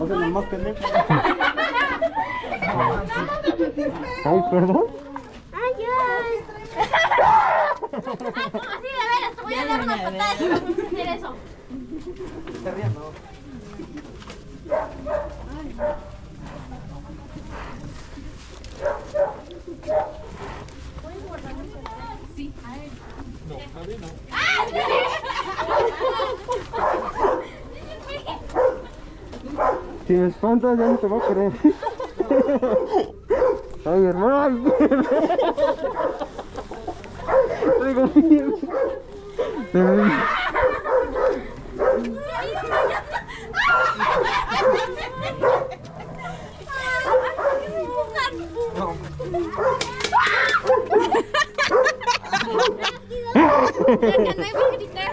¡Ay, perdón! ¡Ay, más Ay, perdón. Ay, A ver, voy a dar una patada hacer eso. Está riendo. Sí, a él. No, a no. ¡Ah! Se me espantas ya no te voy a creer. Ay, hermano, ay, Tengo miedo. Ya no iba a gritar.